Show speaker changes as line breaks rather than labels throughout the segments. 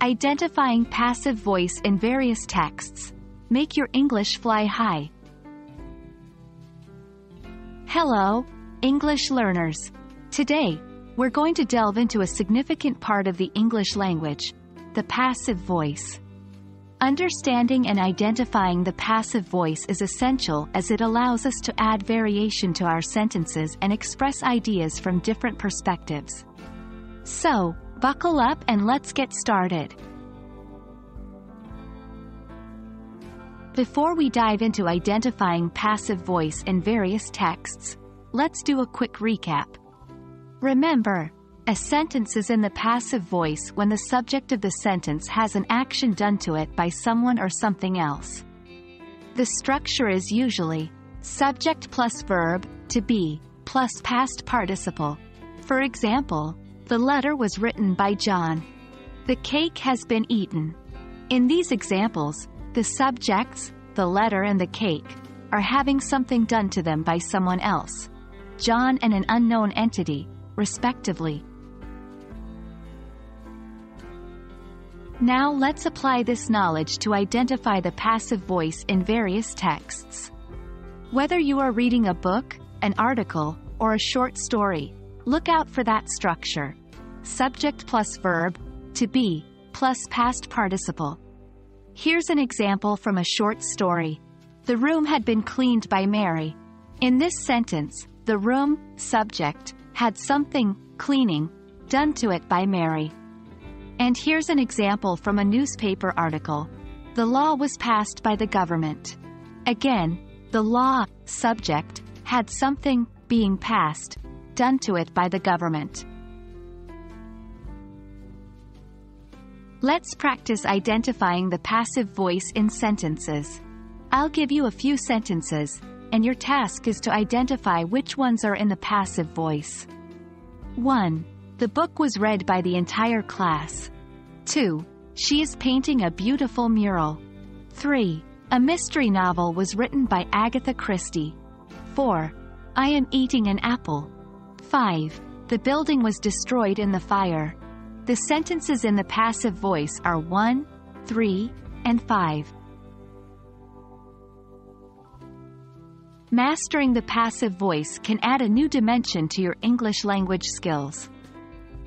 Identifying passive voice in various texts. Make your English fly high. Hello, English learners. Today, we're going to delve into a significant part of the English language, the passive voice. Understanding and identifying the passive voice is essential as it allows us to add variation to our sentences and express ideas from different perspectives. So, buckle up and let's get started. Before we dive into identifying passive voice in various texts, let's do a quick recap. Remember, a sentence is in the passive voice when the subject of the sentence has an action done to it by someone or something else. The structure is usually subject plus verb, to be, plus past participle. For example, the letter was written by John. The cake has been eaten. In these examples, the subjects, the letter and the cake, are having something done to them by someone else. John and an unknown entity, respectively. Now let's apply this knowledge to identify the passive voice in various texts. Whether you are reading a book, an article, or a short story, look out for that structure. Subject plus verb, to be, plus past participle. Here's an example from a short story. The room had been cleaned by Mary. In this sentence, the room, subject, had something, cleaning, done to it by Mary. And here's an example from a newspaper article. The law was passed by the government. Again, the law, subject, had something, being passed, done to it by the government. Let's practice identifying the passive voice in sentences. I'll give you a few sentences, and your task is to identify which ones are in the passive voice. 1. The book was read by the entire class. 2. She is painting a beautiful mural. 3. A mystery novel was written by Agatha Christie. 4. I am eating an apple. 5. The building was destroyed in the fire. The sentences in the passive voice are 1, 3, and 5. Mastering the passive voice can add a new dimension to your English language skills.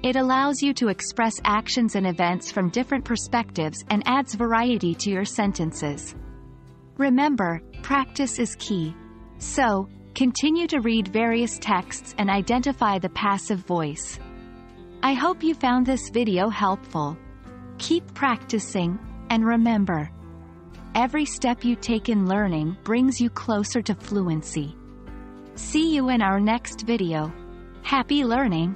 It allows you to express actions and events from different perspectives and adds variety to your sentences. Remember, practice is key. So, continue to read various texts and identify the passive voice. I hope you found this video helpful. Keep practicing, and remember, Every step you take in learning brings you closer to fluency. See you in our next video. Happy learning!